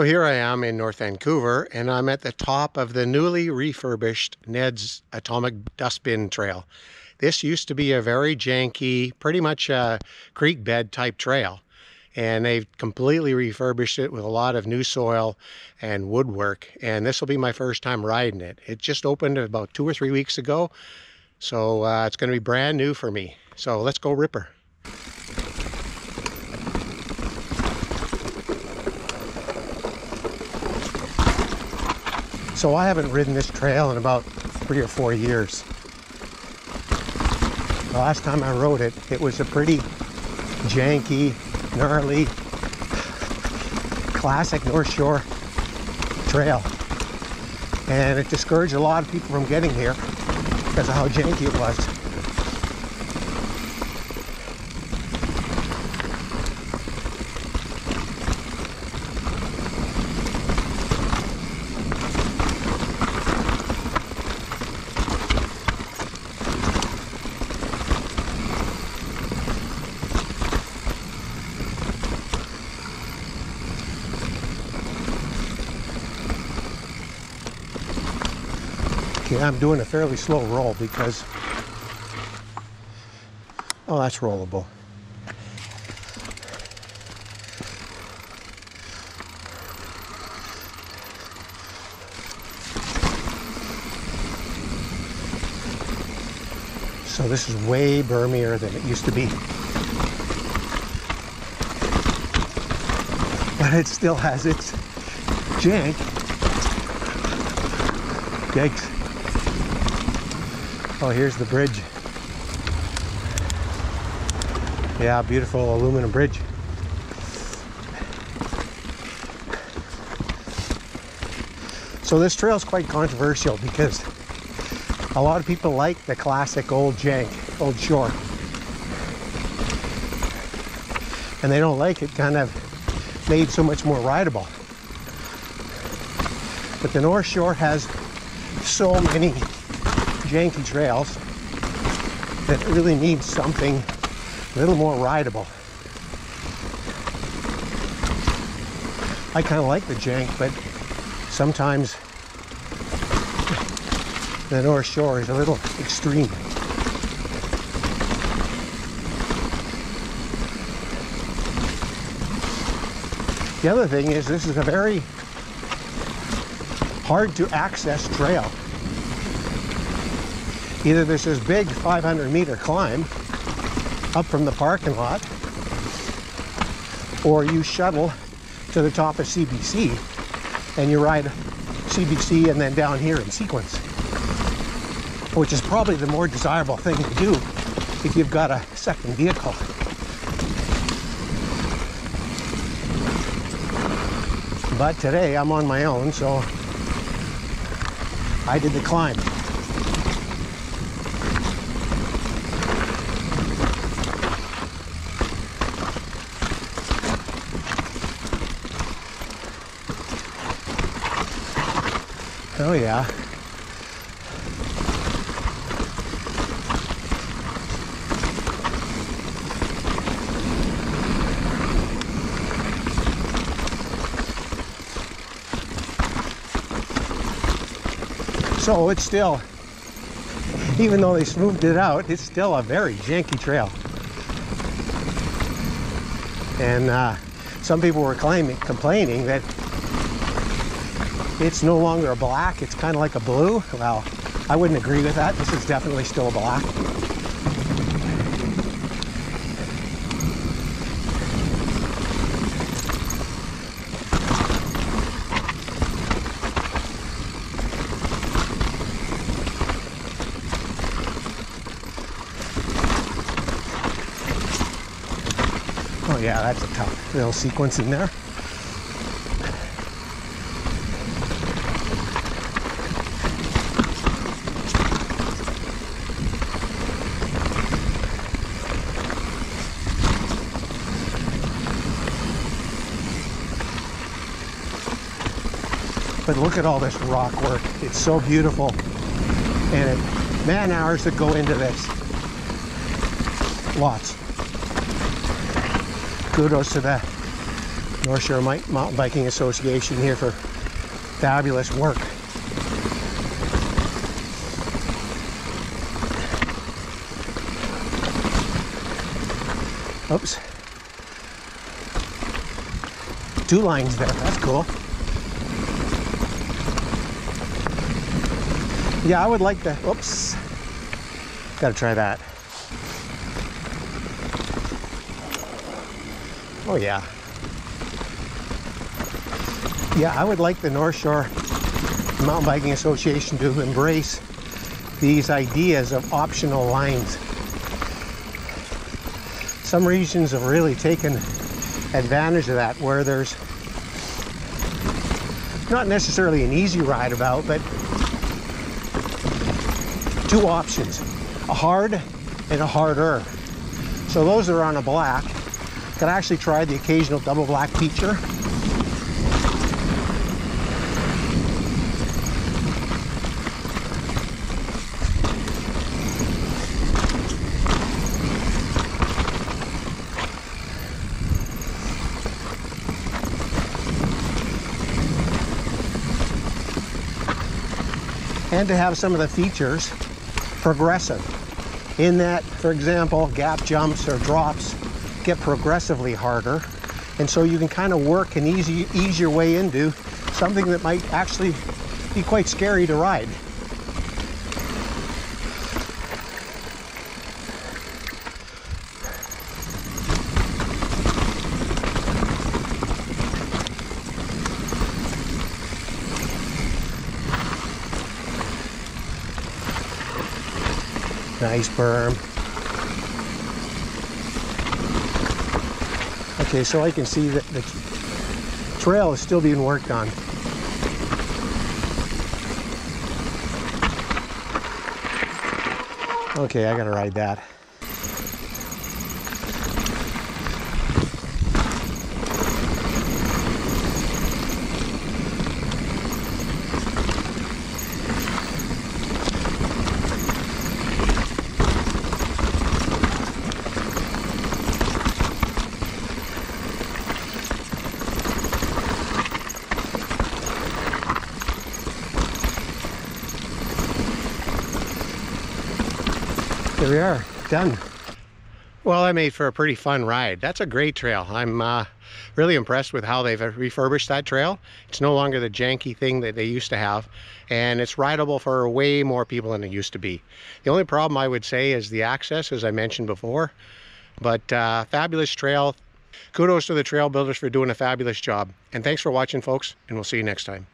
So here I am in North Vancouver, and I'm at the top of the newly refurbished Ned's Atomic Dustbin Trail. This used to be a very janky, pretty much a creek bed type trail, and they've completely refurbished it with a lot of new soil and woodwork, and this will be my first time riding it. It just opened about two or three weeks ago, so uh, it's going to be brand new for me. So let's go Ripper. So I haven't ridden this trail in about three or four years. The last time I rode it, it was a pretty janky, gnarly, classic North Shore trail. And it discouraged a lot of people from getting here because of how janky it was. I'm doing a fairly slow roll because, oh, that's rollable. So this is way bermier than it used to be. But it still has its jank. Yikes. Oh, here's the bridge. Yeah, beautiful aluminum bridge. So this trail is quite controversial because a lot of people like the classic old jank, old shore. And they don't like it kind of made so much more rideable. But the North Shore has so many janky trails that really need something a little more rideable. I kind of like the jank, but sometimes the North Shore is a little extreme. The other thing is this is a very hard to access trail. Either there's this big 500 meter climb up from the parking lot, or you shuttle to the top of CBC and you ride CBC and then down here in sequence, which is probably the more desirable thing to do if you've got a second vehicle. But today I'm on my own, so I did the climb. Oh yeah. So it's still, even though they smoothed it out, it's still a very janky trail. And uh, some people were claiming, complaining that it's no longer a black, it's kind of like a blue. Well, I wouldn't agree with that. This is definitely still a black. Oh yeah, that's a tough little sequence in there. But look at all this rock work. It's so beautiful. And it, man hours that go into this. Lots. Kudos to the North Shore Mountain Biking Association here for fabulous work. Oops. Two lines there, that's cool. Yeah, I would like to, oops. Gotta try that. Oh yeah. Yeah, I would like the North Shore Mountain Biking Association to embrace these ideas of optional lines. Some regions have really taken advantage of that where there's not necessarily an easy ride about, but two options, a hard and a harder. So those are on a black can actually try the occasional double black feature and to have some of the features progressive in that, for example, gap jumps or drops get progressively harder. And so you can kind of work and easy, ease your way into something that might actually be quite scary to ride. Nice berm. Okay, so I can see that the trail is still being worked on. Okay, I gotta ride that. There we are, done. Well, I made for a pretty fun ride. That's a great trail. I'm uh, really impressed with how they've refurbished that trail. It's no longer the janky thing that they used to have, and it's rideable for way more people than it used to be. The only problem I would say is the access, as I mentioned before, but uh, fabulous trail. Kudos to the trail builders for doing a fabulous job. And thanks for watching, folks, and we'll see you next time.